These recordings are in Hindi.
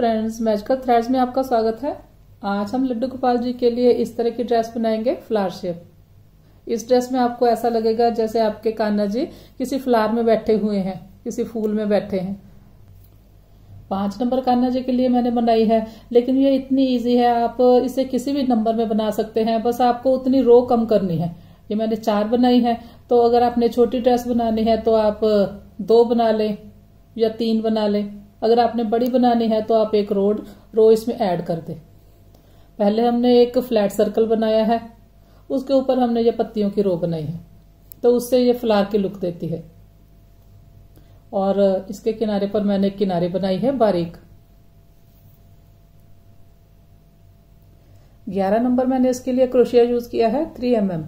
फ्रेंड्स मैजिकल थ्रेड्स में आपका स्वागत है। आज हम लड्डू गोपाल जी के लिए इस तरह की ड्रेस बनाएँगे फ्लावर शेप इस ड्रेस में आपको ऐसा लगेगा जैसे आपके कान्हा जी किसी फ्लावर में बैठे हुए हैं, किसी फूल में बैठे हैं। पाँच नंबर कान्हा जी के लिए मैंने बनाई है, लेकिन ये इतनी इजी है, आप इसे किसी भी नंबर में बना सकते हैं, बस आपको उतनी रो कम करनी है। ये मैंने चार बनाई है तो अगर आपने छोटी ड्रेस बनानी है तो आप दो बना लें या तीन बना लें। अगर आपने बड़ी बनानी है तो आप एक रोड, रो इसमें ऐड कर दे। पहले हमने एक फ्लैट सर्कल बनाया है, उसके ऊपर हमने ये पत्तियों की रो बनाई है तो उससे ये फ्लार की लुक देती है। और इसके किनारे पर मैंने एक किनारे बनाई है बारीक। ग्यारह नंबर मैंने इसके लिए क्रोशिया यूज़ किया है, थ्री एम एम।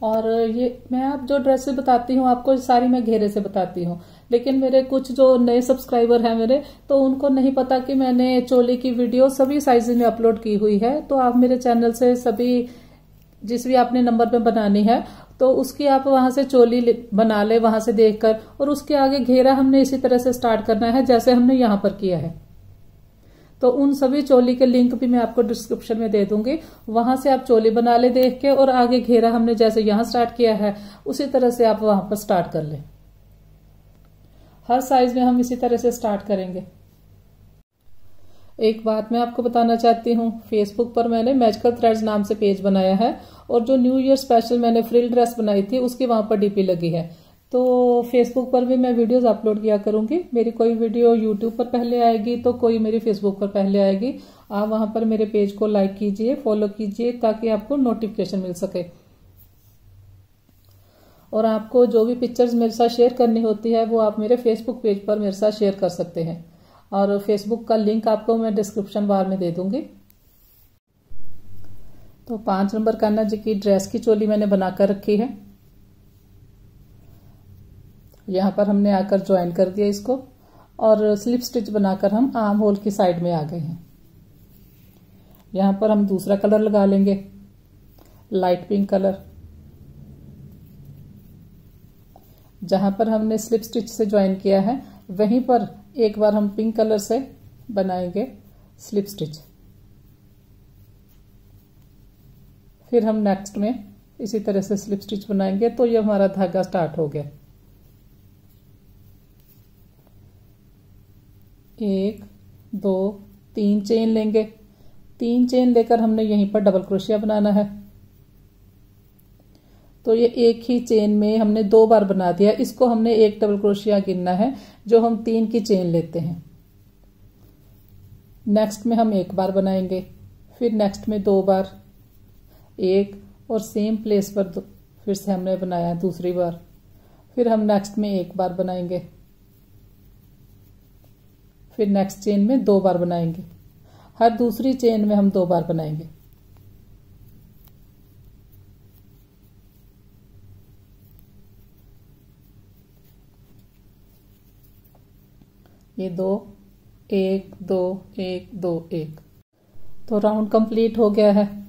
और ये, मैं आप जो ड्रेसेस बताती हूँ, आपको सारी मैं घेरे से बताती हूँ। लेकिन मेरे कुछ जो नए सब्सक्राइबर हैं मेरे तो उनको नहीं पता कि मैंने चोली की वीडियो सभी साइज़ में अपलोड की हुई है। तो आप मेरे चैनल से सभी, जिस भी आपने नंबर पे बनानी है तो उसकी आप वहाँ से चोली बना ले, वहाँ से देखकर। और उसके आगे घेरा हमने इसी तरह से स्टार्ट करना है, जैसे हमने यहाँ पर किया है। तो उन सभी चोली के लिंक भी मैं आपको डिस्क्रिप्शन में दे दूँगी। वहाँ से आप चोली बना ले देख के और आगे घेरा हमने जैसे यहाँ स्टार्ट किया है, उसी तरह से आप वहाँ पर स्टार्ट कर लें। हर साइज़ में हम इसी तरह से स्टार्ट करेंगे। एक बात मैं आपको बताना चाहती हूँ फेसबुक पर मैंने मैजिकल थ्रेड्स नाम से पेज बनाया है और जो न्यू ईयर स्पेशल मैंने फ्रिल ड्रेस बनाई थी, उसकी वहाँ पर डीपी लगी है। तो फेसबुक पर भी मैं वीडियोस अपलोड किया करूँगी। मेरी कोई वीडियो यूट्यूब पर पहले आएगी तो कोई मेरी फेसबुक पर पहले आएगी। आप वहाँ पर मेरे पेज को लाइक कीजिए फॉलो कीजिए ताकि आपको नोटिफिकेशन मिल सके। और आपको जो भी पिक्चर्स मेरे साथ शेयर करनी होती है, वो आप मेरे फेसबुक पेज पर मेरे साथ शेयर कर सकते हैं। और फेसबुक का लिंक आपको मैं डिस्क्रिप्शन बार में दे दूँगी। तो पाँच नंबर कान्हा जी की ड्रेस की चोली मैंने बनाकर रखी है। यहाँ पर हमने आकर ज्वाइन कर दिया इसको और स्लिप स्टिच बनाकर हम आर्म होल की साइड में आ गए हैं। यहाँ पर हम दूसरा कलर लगा लेंगे लाइट पिंक कलर जहाँ पर हमने स्लिप स्टिच से ज्वाइन किया है, वहीं पर एक बार हम पिंक कलर से बनाएँगे स्लिप स्टिच फिर हम नेक्स्ट में इसी तरह से स्लिप स्टिच बनाएँगे तो ये हमारा धागा स्टार्ट हो गया एक दो तीन चेन लेंगे। तीन चेन लेकर हमने यहीं पर डबल क्रोशिया बनाना है। तो ये एक ही चेन में हमने दो बार बना दिया। इसको हमने एक डबल क्रोशिया गिनना है, जो हम तीन की चेन लेते हैं। नेक्स्ट में हम एक बार बनाएँगे, फिर नेक्स्ट में दो बार, एक और सेम प्लेस पर फिर से हमने बनाया दूसरी बार। फिर हम नेक्स्ट में एक बार बनाएँगे। फिर नेक्स्ट चेन में दो बार बनाएँगे। हर दूसरी चेन में हम दो बार बनाएँगे। ये दो, एक दो एक दो, एक। तो राउंड कंप्लीट हो गया है।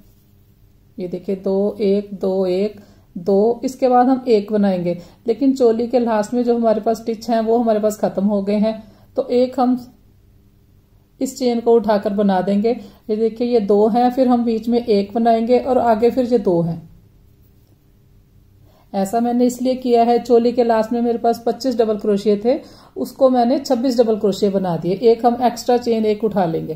ये देखिए, दो, एक दो एक, दो, इसके बाद हम एक बनाएँगे। लेकिन चोली के लास्ट में जो हमारे पास स्टिच हैं, वो हमारे पास खत्म हो गए हैं। तो एक हम इस चेन को उठाकर बना देंगे। ये देखिए, ये दो हैं, फिर हम बीच में एक बनाएँगे और आगे फिर ये दो हैं। ऐसा मैंने इसलिए किया है, चोली के लास्ट में मेरे पास 25 डबल क्रोशिए थे, उसको मैंने 26 डबल क्रोशिए बना दिए। एक हम एक्स्ट्रा चेन एक उठा लेंगे।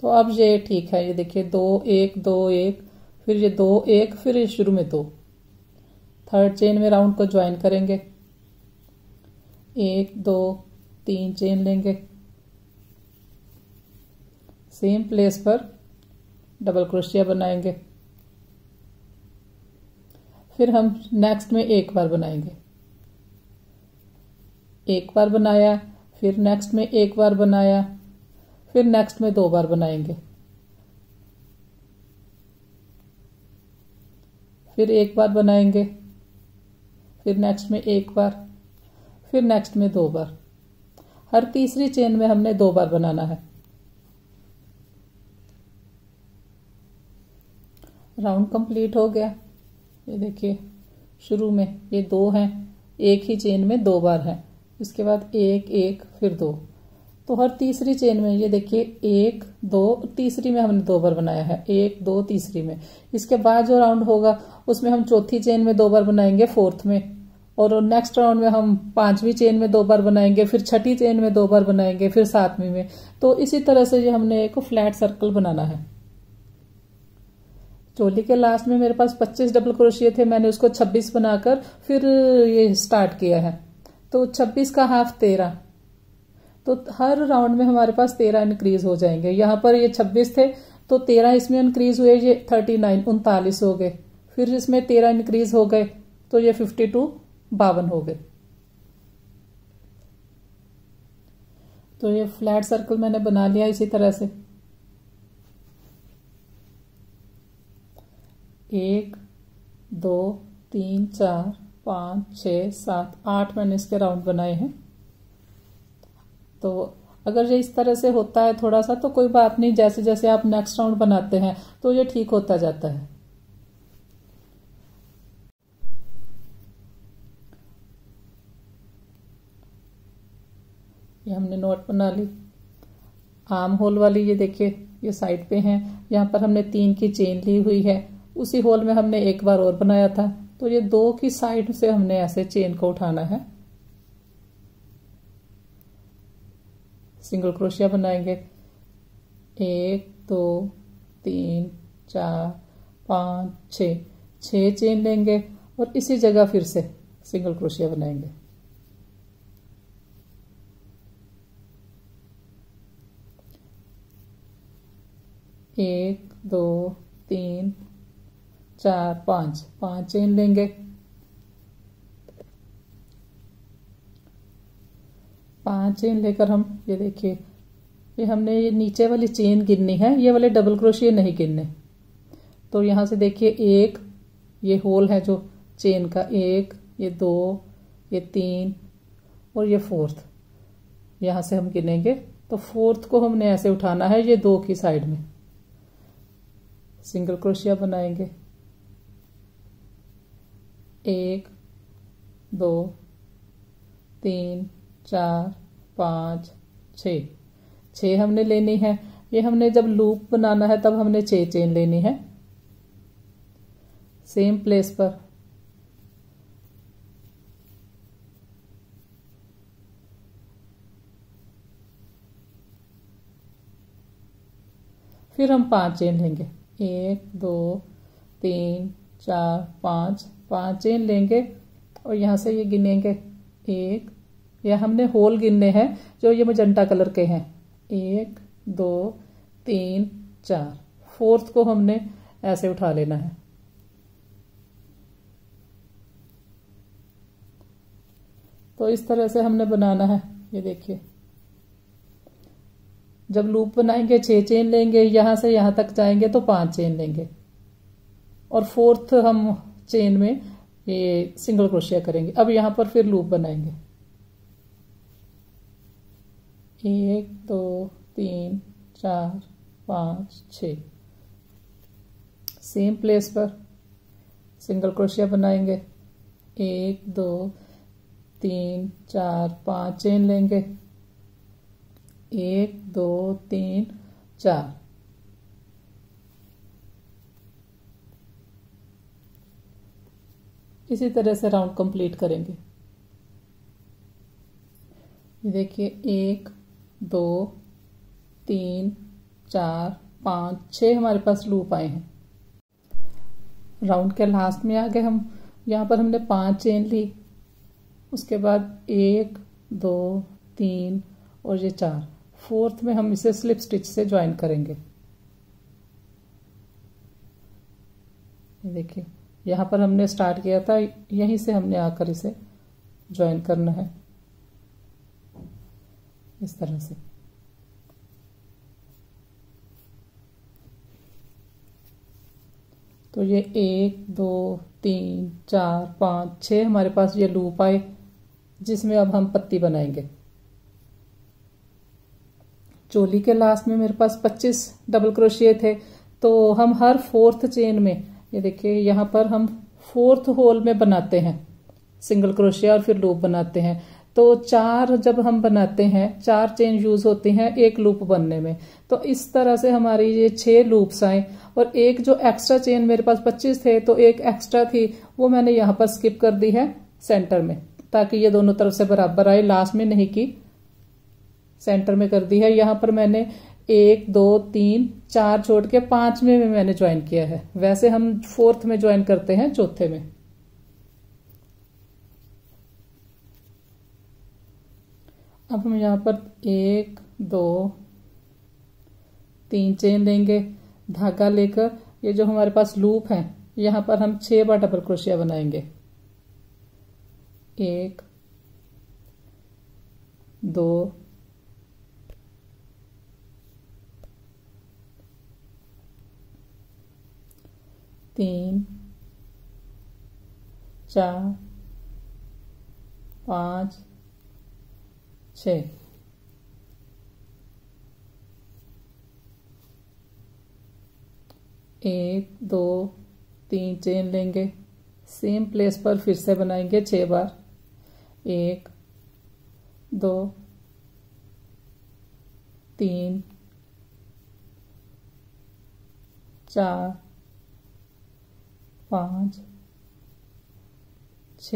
तो अब ये ठीक है, ये देखिए, दो, एक दो, एक, फिर ये दो, एक, फिर ये शुरू में दो। थर्ड चेन में राउंड को ज्वाइन करेंगे। एक, दो, तीन चेन लेंगे। सेम प्लेस पर डबल क्रोशिया बनाएँगे। फिर हम नेक्स्ट में एक बार बनाएँगे। एक बार बनाया, फिर नेक्स्ट में एक बार बनाया, फिर नेक्स्ट में दो बार बनाएँगे। फिर एक बार बनाएँगे। फिर नेक्स्ट में एक बार, फिर नेक्स्ट में दो बार। हर तीसरी चेन में हमने दो बार बनाना है। राउंड कंप्लीट हो गया। ये देखिए, शुरू में ये दो हैं, एक ही चेन में दो बार है। इसके बाद एक एक, फिर दो। तो हर तीसरी चेन में ये देखिए, एक, दो, तीसरी में हमने दो बार बनाया है। एक, दो, तीसरी में। इसके बाद जो राउंड होगा उसमें हम चौथी चेन में दो बार बनाएँगे फोर्थ में। और नेक्स्ट राउंड में हम पांचवी चेन में दो बार बनाएँगे, फिर छठी चेन में दो बार बनाएँगे, फिर सातवीं में। तो इसी तरह से ये हमने एक फ्लैट सर्कल बनाना है। चोली के लास्ट में मेरे पास 25 डबल क्रोशिया थे, मैंने उसको 26 बनाकर फिर ये स्टार्ट किया है। तो 26 का हाफ़ तेरह। तो हर राउंड में हमारे पास तेरह इंक्रीज हो जाएँगे। यहाँ पर ये 26 थे तो तेरह इसमें इंक्रीज हुए, ये 39 उनतालीस हो गए। फिर इसमें तेरह इंक्रीज हो गए तो ये 52 बावन हो गए। तो ये फ्लैट सर्कल मैंने बना लिया इसी तरह से। एक, दो, तीन, चार, पाँच छ सात, आठ मैंने इसके राउंड बनाए हैं। तो अगर ये इस तरह से होता है थोड़ा सा तो कोई बात नहीं जैसे जैसे आप नेक्स्ट राउंड बनाते हैं तो ये ठीक होता जाता है। ये हमने नोट बना ली। आम होल वाली ये देखिए, ये साइड पे है। यहाँ पर हमने तीन की चेन ली हुई है। उसी होल में हमने एक बार और बनाया था। तो ये दो की साइड से हमने ऐसे चेन को उठाना है। सिंगल क्रोशिया बनाएँगे। एक, दो, तीन, चार, पाँच छ चेन लेंगे और इसी जगह फिर से सिंगल क्रोशिया बनाएँगे। एक, दो, तीन, चार, पाँच। पाँच चेन लेंगे। पाँच चेन लेकर हम, ये देखिए, ये हमने ये नीचे वाली चेन गिननी है, ये वाले डबल क्रोशिया नहीं गिनने। तो यहाँ से देखिए, एक, ये होल है जो चेन का, एक, ये दो, ये तीन और ये फोर्थ यहाँ से हम गिनेंगे। तो फोर्थ को हमने ऐसे उठाना है, ये दो की साइड में। सिंगल क्रोशिया बनाएँगे। एक, दो, तीन, चार, पाँच छ छ हमने लेनी है। ये हमने जब लूप बनाना है, तब हमने छह चेन लेनी है। सेम प्लेस पर। फिर हम पाँच चेन लेंगे। एक, दो, तीन, चार, पाँच। पाँच चेन लेंगे और यहाँ से ये गिनेंगे। एक या हमने होल गिनने हैं, जो ये मजंटा कलर के हैं। एक, दो, तीन, चार। फोर्थ को हमने ऐसे उठा लेना है। तो इस तरह से हमने बनाना है। ये देखिए। जब लूप बनाएँगे, छह चेन लेंगे, यहाँ से यहाँ तक जाएँगे तो पाँच चेन लेंगे। और फोर्थ हम चेन में ये सिंगल क्रोशिया करेंगे। अब यहाँ पर फिर लूप बनाएँगे। एक, दो, तीन, चार, पाँच छ सेम प्लेस पर सिंगल क्रोशिया बनाएँगे। एक, दो, तीन, चार, पाँच चेन लेंगे। एक, दो, तीन, चार। इसी तरह से राउंड कंप्लीट करेंगे। ये देखिए, एक, दो, तीन, चार, पाँच छ हमारे पास लूप आए हैं। राउंड के लास्ट में आ गए हम। यहाँ पर हमने पाँच चेन ली। उसके बाद एक, दो, तीन और ये चार। फोर्थ में हम इसे स्लिप स्टिच से ज्वाइन करेंगे। देखिए, यहाँ पर हमने स्टार्ट किया था, यहीं से हमने आकर इसे ज्वाइन करना है। इस तरह से। तो ये एक, दो, तीन, चार, पाँच छ हमारे पास ये लूप आए, जिसमें अब हम पत्ती बनाएँगे। चोली के लास्ट में मेरे पास 25 डबल क्रोशिए थे। तो हम हर फोर्थ चेन में, ये देखिए, यहाँ पर हम फोर्थ होल में बनाते हैं। सिंगल क्रोशिया और फिर लूप बनाते हैं। तो चार जब हम बनाते हैं, चार चेन यूज़ होती हैं एक लूप बनने में। तो इस तरह से हमारी ये छह लूप्स आए और एक जो एक्स्ट्रा चेन मेरे पास 25 थे तो एक एक्स्ट्रा थी, वो मैंने यहाँ पर स्किप कर दी है सेंटर में, ताकि ये दोनों तरफ़ से बराबर आए लास्ट में नहीं की। सेंटर में कर दी है। यहाँ पर मैंने एक, दो, तीन, चार छोड़ के पाँचवें में मैंने ज्वाइन किया है। वैसे हम फोर्थ में ज्वाइन करते हैं, चौथे में। अब हम यहाँ पर एक, दो, तीन चेन लेंगे। धागा लेकर ये जो हमारे पास लूप है, यहाँ पर हम छह बार डबल क्रोशिया बनाएँगे। एक, दो तीन, चार, पाँच, छ। एक, दो, तीन चेन लेंगे। सेम प्लेस पर फिर से बनाएँगे छह बार। एक, दो, तीन, चार पाँच, छ।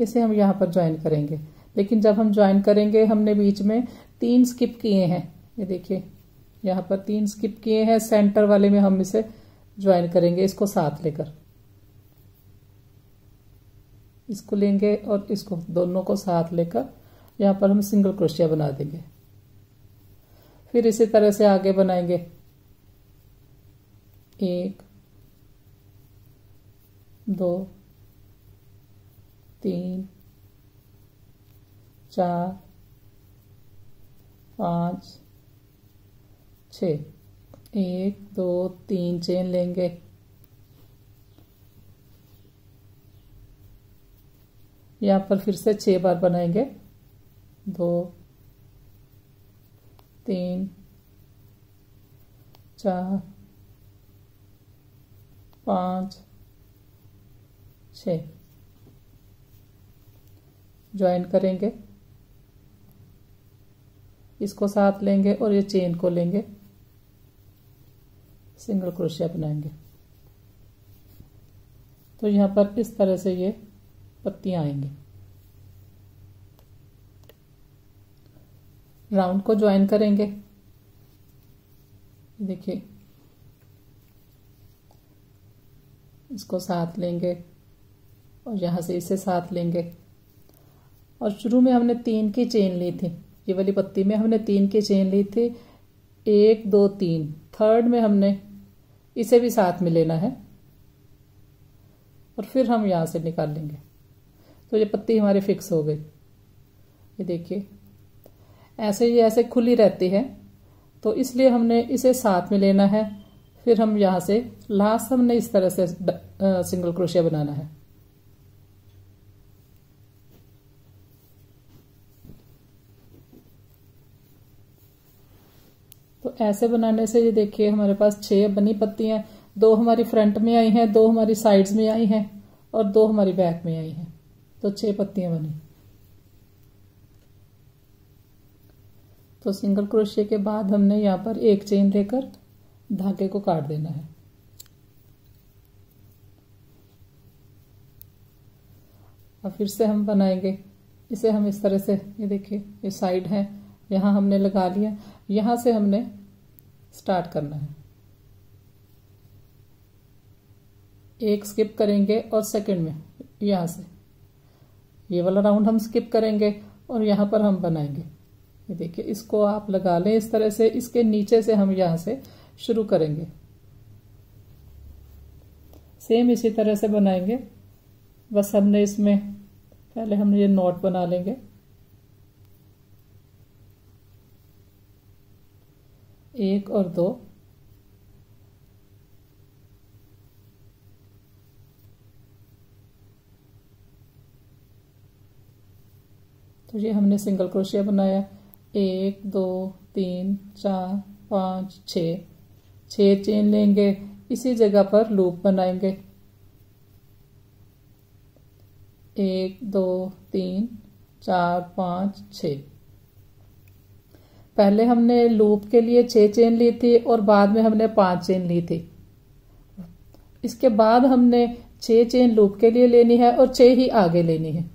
इसे हम यहाँ पर ज्वाइन करेंगे। लेकिन जब हम ज्वाइन करेंगे, हमने बीच में तीन स्किप किए हैं। ये देखिए, यहाँ पर तीन स्किप किए हैं। सेंटर वाले में हम इसे ज्वाइन करेंगे, इसको साथ लेकर। इसको लेंगे और इसको दोनों को साथ लेकर यहाँ पर हम सिंगल क्रोशिया बना देंगे। फिर इसी तरह से आगे बनाएँगे। एक, दो, तीन, चार, पाँच, छ। एक, दो, तीन चेन लेंगे। यहाँ पर फिर से छह बार बनाएँगे। दो, तीन, चार पाँच, छ। ज्वाइन करेंगे। इसको साथ लेंगे और ये चेन को लेंगे। सिंगल क्रोशिया बनाएँगे तो यहाँ पर इस तरह से ये पत्तियाँ आएँगी। राउंड को ज्वाइन करेंगे। देखिए। इसको साथ लेंगे और यहाँ से इसे साथ लेंगे। और शुरू में हमने तीन की चेन ली थी। ये वाली पत्ती में हमने तीन की चेन ली थी। एक, दो, तीन। थर्ड में हमने इसे भी साथ में लेना है और फिर हम यहाँ से निकाल लेंगे। तो ये पत्ती हमारी फिक्स हो गई। ये देखिए, ऐसे ही ऐसे खुली रहती है। तो इसलिए हमने इसे साथ में लेना है। फिर हम यहाँ से लास्ट हमने इस तरह से सिंगल क्रोशिया बनाना है। तो ऐसे बनाने से ये देखिए, हमारे पास छह बनी पत्तियाँ दो हमारी फ्रंट में आई हैं, दो हमारी साइड्स में आई हैं और दो हमारी बैक में आई हैं। तो छह पत्तियाँ बनी। तो सिंगल क्रोशिया के बाद हमने यहाँ पर एक चेन लेकर धागे को काट देना है। और फिर से हम बनाएँगे। इसे हम इस तरह से, ये देखिए, ये साइड है, यहाँ हमने लगा लिया, यहाँ से हमने स्टार्ट करना है। एक स्किप करेंगे और सेकंड में, यहाँ से। ये वाला राउंड हम स्किप करेंगे और यहाँ पर हम बनाएँगे। ये देखिए, इसको आप लगा लें इस तरह से, इसके नीचे से हम यहाँ से शुरू करेंगे। सेम इसी तरह से बनाएँगे। बस हमने इसमें, पहले हम ये नोट बना लेंगे। एक और दो। तो ये हमने सिंगल क्रोशिया बनाया। एक, दो, तीन, चार, पाँच छ छः चेन लेंगे, इसी जगह पर लूप बनाएँगे। एक, दो, तीन, चार, पाँच छ पहले हमने लूप के लिए छह चेन ली थी और बाद में हमने पाँच चेन ली थी। इसके बाद हमने छह चेन लूप के लिए लेनी है और छह ही आगे लेनी है।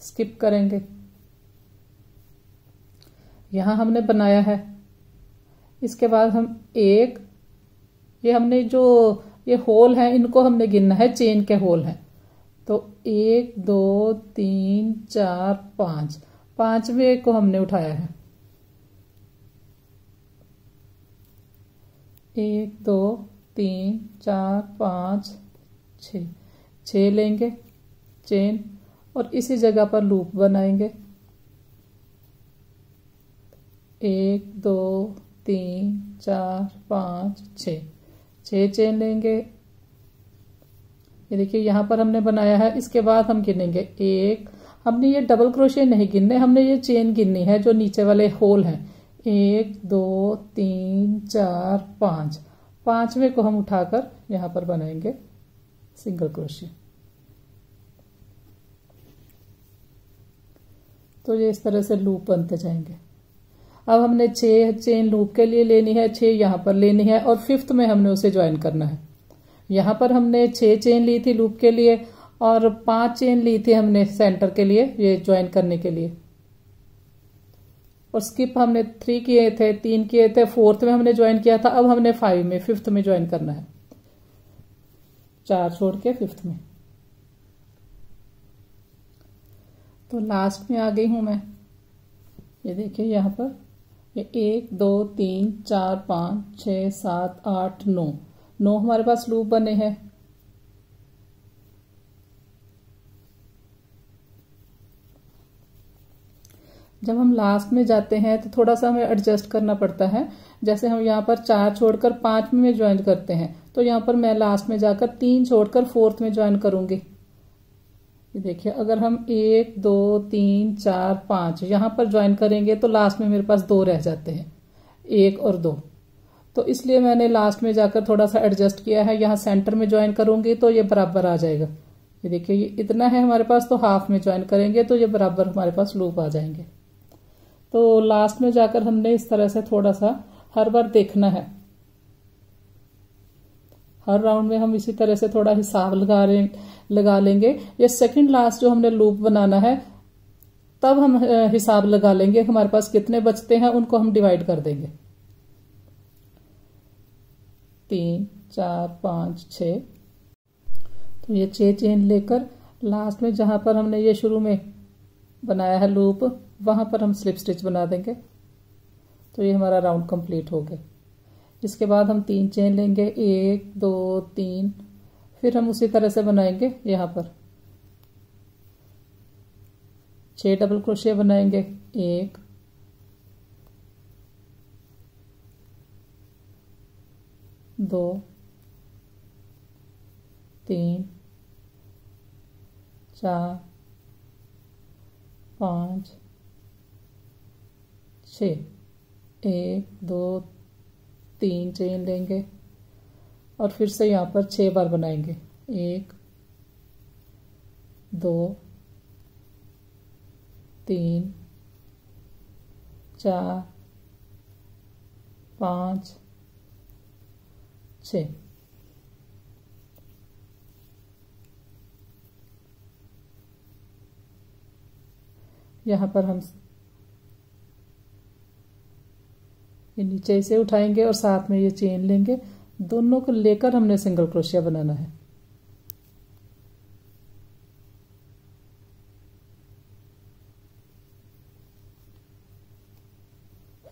स्किप करेंगे। यहाँ हमने बनाया है। इसके बाद हम एक, ये हमने जो, ये होल है, इनको हमने गिनना है, चेन के होल हैं। तो एक, दो, तीन, चार, पाँच। पांचवे को हमने उठाया है। एक, दो, तीन, चार, पाँच छ लेंगे, चेन, और इसी जगह पर लूप बनाएँगे। एक, दो, तीन, चार, पाँच छ छः चेन लेंगे। ये देखिए, यहाँ पर हमने बनाया है, इसके बाद हम गिनेंगे। एक, हमने ये डबल क्रोशे नहीं गिनने, हमने ये चेन गिननी है, जो नीचे वाले होल हैं। एक, दो, तीन, चार, पाँच। पांचवे को हम उठाकर यहाँ पर बनाएँगे सिंगल क्रोशे तो ये इस तरह से लूप बनते जाएँगे। अब हमने छह चेन लूप के लिए लेनी है, छह यहाँ पर लेनी है और फिफ्थ में हमने उसे ज्वाइन करना है। यहाँ पर हमने छह चेन ली थी लूप के लिए और पाँच चेन ली थी हमने सेंटर के लिए, ये ज्वाइन करने के लिए। और स्किप हमने थ्री किए थे, तीन किए थे फोर्थ में हमने ज्वाइन किया था, अब हमने फाइव में फिफ्थ में ज्वाइन करना है। चार छोड़ के फिफ्थ में। तो लास्ट में आ गई हूँ मैं। ये देखिए यहाँ पर। एक, दो, तीन, चार, पाँच छ सात, आठ, नौ। नौ हमारे पास लूप बने हैं। जब हम लास्ट में जाते हैं तो थोड़ा सा हमें एडजस्ट करना पड़ता है। जैसे हम यहाँ पर चार छोड़कर पाँच में ज्वाइन करते हैं तो यहाँ पर मैं लास्ट में जाकर तीन छोड़कर फोर्थ में ज्वाइन करूँगी। ये देखिए, अगर हम एक, दो, तीन, चार, पाँच, यहाँ पर ज्वाइन करेंगे तो लास्ट में मेरे पास दो रह जाते हैं। एक और दो। तो इसलिए मैंने लास्ट में जाकर थोड़ा सा एडजस्ट किया है। यहाँ सेंटर में ज्वाइन करूँगी तो ये बराबर आ जाएगा। ये देखिए, ये इतना है हमारे पास तो हाफ़ में ज्वाइन करेंगे तो ये बराबर हमारे पास लूप आ जाएँगे। तो लास्ट में जाकर हमने इस तरह से थोड़ा सा हर बार देखना है। हर राउंड में हम इसी तरह से थोड़ा हिसाब लगा रहे, लगा लेंगे। ये सेकंड लास्ट जो हमने लूप बनाना है, तब हम हिसाब लगा लेंगे। हमारे पास कितने बचते हैं उनको हम डिवाइड कर देंगे। तीन, चार, पाँच छ तो ये छह चेन लेकर लास्ट में जहाँ पर हमने ये शुरू में बनाया है लूप वहाँ पर हम स्लिप स्टिच बना देंगे। तो ये हमारा राउंड कंप्लीट हो गया। इसके बाद हम तीन चेन लेंगे, एक, दो, तीन। फिर हम उसी तरह से बनाएँगे यहाँ पर। छह डबल क्रोशिया बनाएँगे, एक। दो। तीन। चार। पाँच। छ एक, दो तीन चेन लेंगे और फिर से यहाँ पर छह बार बनाएँगे। एक, दो, तीन, चार, पाँच छ यहाँ पर हम ये नीचे से उठाएँगे और साथ में ये चेन लेंगे। दोनों को लेकर हमने सिंगल क्रोशिया बनाना है।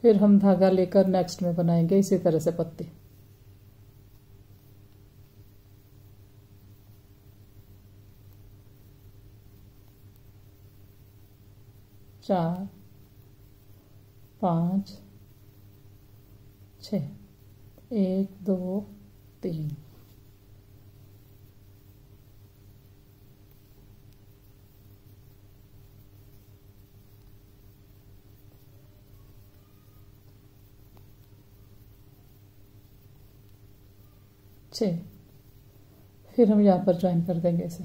फिर हम धागा लेकर नेक्स्ट में बनाएँगे इसी तरह से पत्ती। चार, पाँच छ एक, दो, तीन। छ फिर हम यहाँ पर ज्वाइन कर देंगे इसे।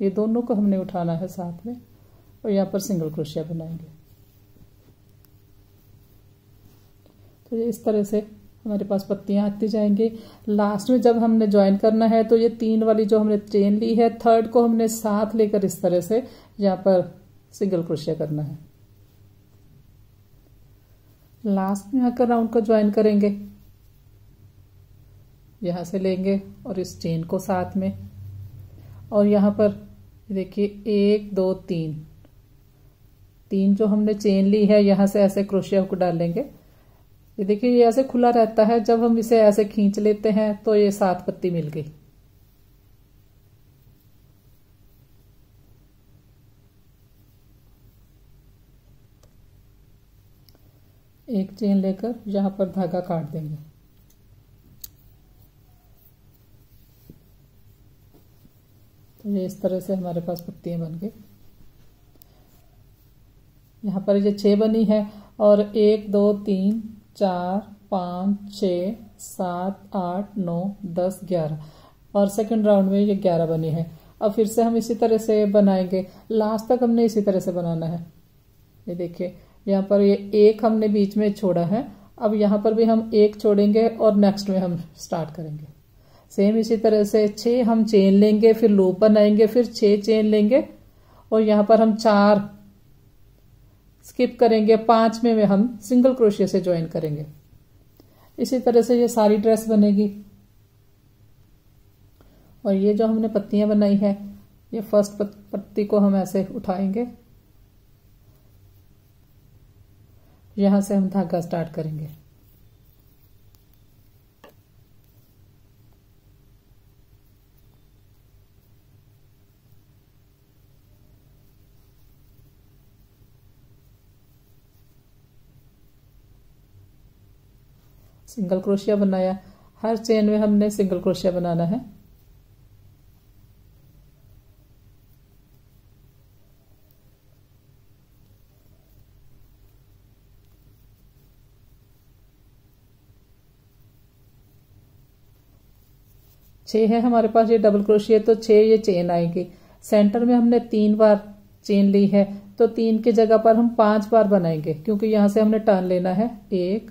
ये दोनों को हमने उठाना है साथ में और यहाँ पर सिंगल क्रोशिया बनाएँगे। तो इस तरह से हमारे पास पत्तियाँ आती जाएँगी। लास्ट में जब हमने ज्वाइन करना है तो ये तीन वाली जो हमने चेन ली है थर्ड को हमने साथ लेकर इस तरह से यहाँ पर सिंगल क्रोशिया करना है। लास्ट में आकर राउंड को ज्वाइन करेंगे। यहाँ से लेंगे और इस चेन को साथ में। और यहाँ पर देखिए, एक, दो, तीन। तीन जो हमने चेन ली है, यहाँ से ऐसे क्रोशिया को डालेंगे। ये देखिए, ये ऐसे खुला रहता है, जब हम इसे ऐसे खींच लेते हैं तो ये सात पत्ती मिल गई। एक चेन लेकर यहाँ पर धागा काट देंगे। तो ये इस तरह से हमारे पास पत्तियाँ बन गई। यहाँ पर ये छह बनी है और एक, दो, तीन चार, पाँच, छ, सात, आठ, नौ, दस, ग्यारह। और सेकंड राउंड में ये ग्यारह बनी है। अब फिर से हम इसी तरह से बनाएँगे। लास्ट तक हमने इसी तरह से बनाना है। ये देखिए, यहाँ पर ये एक हमने बीच में छोड़ा है। अब यहाँ पर भी हम एक छोड़ेंगे और नेक्स्ट में हम स्टार्ट करेंगे। सेम इसी तरह से छह हम चेन लेंगे, फिर लूप बनाएँगे, फिर छह चेन लेंगे। और यहाँ पर हम चार स्किप करेंगे पाँच में, हम सिंगल क्रोशिया से ज्वाइन करेंगे। इसी तरह से ये सारी ड्रेस बनेगी। और ये जो हमने पत्तियाँ बनाई है ये फ़र्स्ट पत्ती को हम ऐसे उठाएँगे। यहाँ से हम धागा स्टार्ट करेंगे। सिंगल क्रोशिया बनाया। हर चेन में हमने सिंगल क्रोशिया बनाना है। छह है हमारे पास, ये डबल क्रोशिया तो छह ये चेन आएगी। सेंटर में हमने तीन बार चेन ली है तो तीन की जगह पर हम पाँच बार बनाएँगे, क्योंकि यहाँ से हमने टर्न लेना है। एक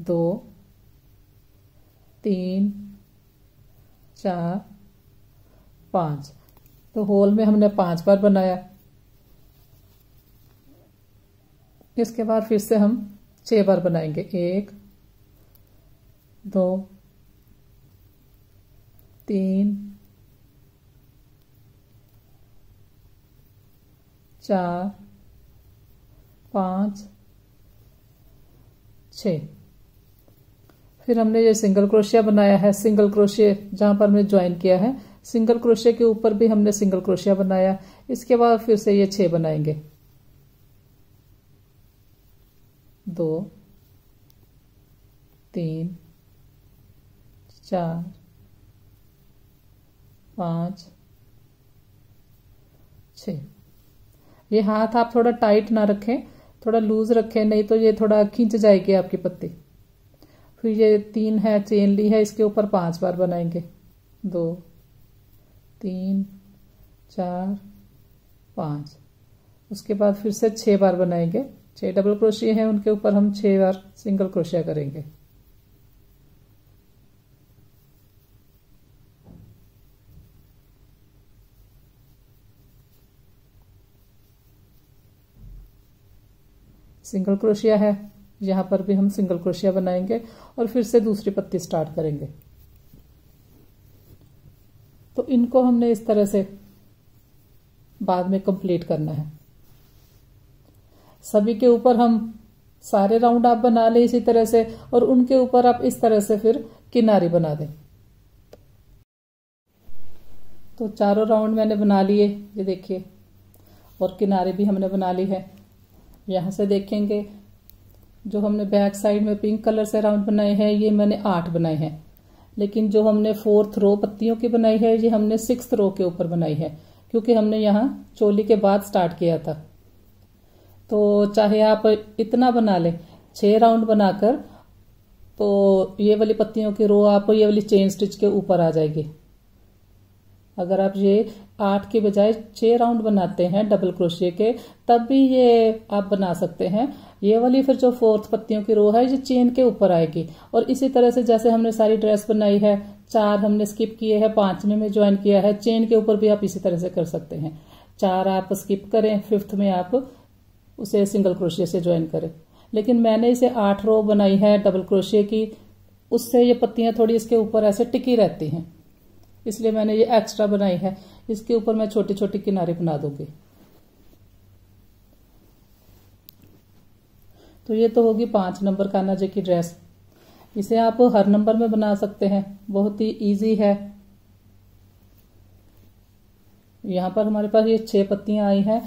दो, तीन, चार, पाँच। तो होल में हमने पाँच बार बनाया। इसके बाद फिर से हम छह बार बनाएँगे। एक, दो, तीन, चार, पाँच छ फिर हमने ये सिंगल क्रोशिया बनाया है। सिंगल क्रोशिया जहाँ पर हमने ज्वाइन किया है। सिंगल क्रोशिया के ऊपर भी हमने सिंगल क्रोशिया बनाया। इसके बाद फिर से ये छह बनाएँगे। दो, तीन, चार, पाँच छ ये हाथ आप थोड़ा टाइट ना रखें, थोड़ा लूज रखें, नहीं तो ये थोड़ा खींच जाएगी आपकी पत्ती। फिर ये तीन है, चेन ली है, इसके ऊपर पाँच बार बनाएँगे। दो, तीन, चार, पाँच। उसके बाद फिर से छह बार बनाएँगे। छह डबल क्रोशिया है, उनके ऊपर हम छह बार सिंगल क्रोशिया करेंगे। सिंगल क्रोशिया है। यहाँ पर भी हम सिंगल क्रोशिया बनाएँगे और फिर से दूसरी पत्ती स्टार्ट करेंगे। तो इनको हमने इस तरह से बाद में कंप्लीट करना है। सभी के ऊपर हम सारे राउंड आप बना ले इसी तरह से और उनके ऊपर आप इस तरह से फिर किनारी बना दें। तो चारों राउंड मैंने बना लिए, ये देखिए, और किनारे भी हमने बना ली है। यहाँ से देखेंगे जो हमने बैक साइड में पिंक कलर से राउंड बनाए हैं, ये मैंने आठ बनाए हैं। लेकिन जो हमने फोर्थ रो पत्तियों की बनाई है, ये हमने सिक्स रो के ऊपर बनाई है, क्योंकि हमने यहाँ चोली के बाद स्टार्ट किया था। तो चाहे आप इतना बना लें, छह राउंड बनाकर तो ये वाली पत्तियों की रो आप, ये वाली चेन स्टिच के ऊपर आ जाएगी। अगर आप ये आठ के बजाय छह राउंड बनाते हैं डबल क्रोशिया के, तब भी ये आप बना सकते हैं। ये वाली फिर जो फोर्थ पत्तियों की रो है, ये चेन के ऊपर आएगी। और इसी तरह से जैसे हमने सारी ड्रेस बनाई है, चार हमने स्किप किए हैं, पाँचवें में ज्वाइन किया है, चेन के ऊपर भी आप इसी तरह से कर सकते हैं। चार आप स्किप करें, फिफ्थ में आप उसे सिंगल क्रोशिया से ज्वाइन करें। लेकिन मैंने इसे आठ रो बनाई है डबल क्रोशिया की, उससे ये पत्तियाँ थोड़ी इसके ऊपर ऐसे टिकी रहती हैं। इसलिए मैंने ये एक्स्ट्रा बनाई है। इसके ऊपर मैं छोटी छोटी किनारे बना दूँगी। तो ये तो होगी पाँच नंबर कान्हा जी की ड्रेस। इसे आप हर नंबर में बना सकते हैं। बहुत ही इजी है। यहाँ पर हमारे पास ये छह पत्तियाँ आई हैं।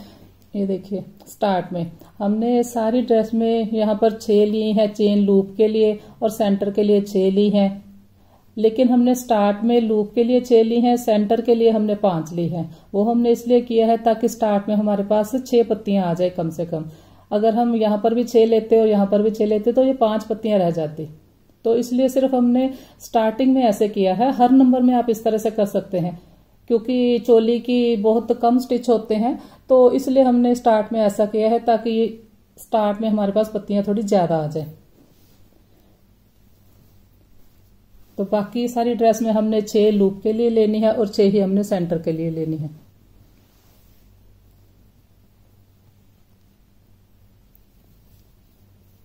ये देखिए स्टार्ट में। हमने सारी ड्रेस में यहाँ पर छह ली हैं चेन लूप के लिए और सेंटर के लिए छह ली हैं। लेकिन हमने स्टार्ट में लूप के लिए छह ली हैं सेंटर के लिए हमने पाँच ली हैं। वो हमने इसलिए किया है ताकि स्टार्ट में हमारे पास छह पत्तियाँ आ जाए कम से कम। अगर हम यहाँ पर भी छह लेते और यहाँ पर भी छह लेते तो ये पाँच पत्तियाँ रह जाती। तो इसलिए सिर्फ़ हमने स्टार्टिंग में ऐसे किया है। हर नंबर में आप इस तरह से कर सकते हैं। क्योंकि चोली की बहुत कम स्टिच होते हैं तो इसलिए हमने स्टार्ट में ऐसा किया है ताकि स्टार्ट में हमारे पास पत्तियाँ थोड़ी ज़्यादा आ जाए। तो बाकी सारी ड्रेस में हमने छह लूप के लिए लेनी है और छह ही हमने सेंटर के लिए लेनी है।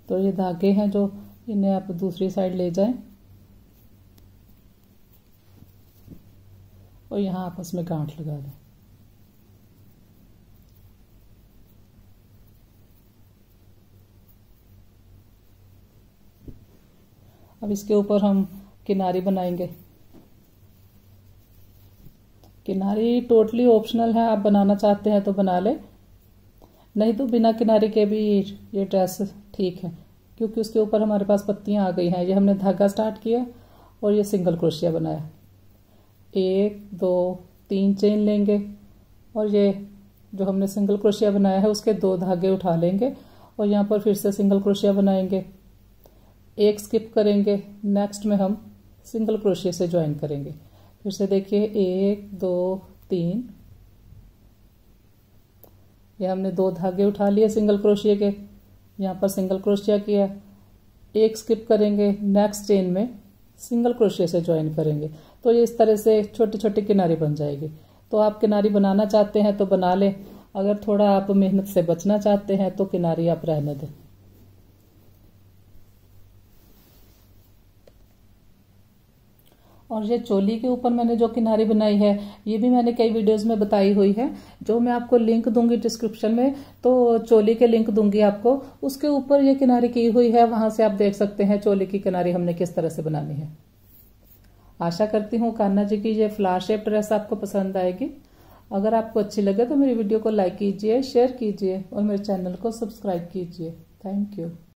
तो ये धागे हैं जो इन्हें आप दूसरी साइड ले जाएँ। और यहाँ आपस में गांठ लगा दें। अब इसके ऊपर हम किनारी बनाएँगे। किनारी टोटली ऑप्शनल है, आप बनाना चाहते हैं तो बना ले। नहीं तो बिना किनारे के भी ये ड्रेस ठीक है, क्योंकि उसके ऊपर हमारे पास पत्तियाँ आ गई हैं। ये हमने धागा स्टार्ट किया और ये सिंगल क्रोशिया बनाया। एक, दो, तीन चेन लेंगे और ये जो हमने सिंगल क्रोशिया बनाया है, उसके दो धागे उठा लेंगे और यहाँ पर फिर से सिंगल क्रोशिया बनाएँगे। एक स्किप करेंगे, नेक्स्ट में हम सिंगल क्रोशिया से ज्वाइन करेंगे। फिर से देखिए, एक, दो, तीन ये हमने दो धागे उठा लिए सिंगल क्रोशिया के। यहाँ पर सिंगल क्रोशिया किया। एक स्किप करेंगे नेक्स्ट चेन में सिंगल क्रोशिया से ज्वाइन करेंगे। तो ये इस तरह से छोटी छोटे किनारी बन जाएगी। तो आप किनारी बनाना चाहते हैं तो बना लें। अगर थोड़ा आप मेहनत से बचना चाहते हैं तो किनारी आप रहने दें। और ये चोली के ऊपर मैंने जो किनारी बनाई है, ये भी मैंने कई वीडियोस में बताई हुई है, जो मैं आपको लिंक दूँगी डिस्क्रिप्शन में तो चोली के लिंक दूँगी आपको। उसके ऊपर ये किनारी की हुई है, वहाँ से आप देख सकते हैं चोली की किनारी हमने किस तरह से बनानी है। आशा करती हूँ कान्ना जी की ये फ्लावर शेप ड्रेस आपको पसंद आएगी। अगर आपको अच्छी लगे तो मेरी वीडियो को लाइक कीजिए शेयर कीजिए और मेरे चैनल को सब्सक्राइब कीजिए। Thank you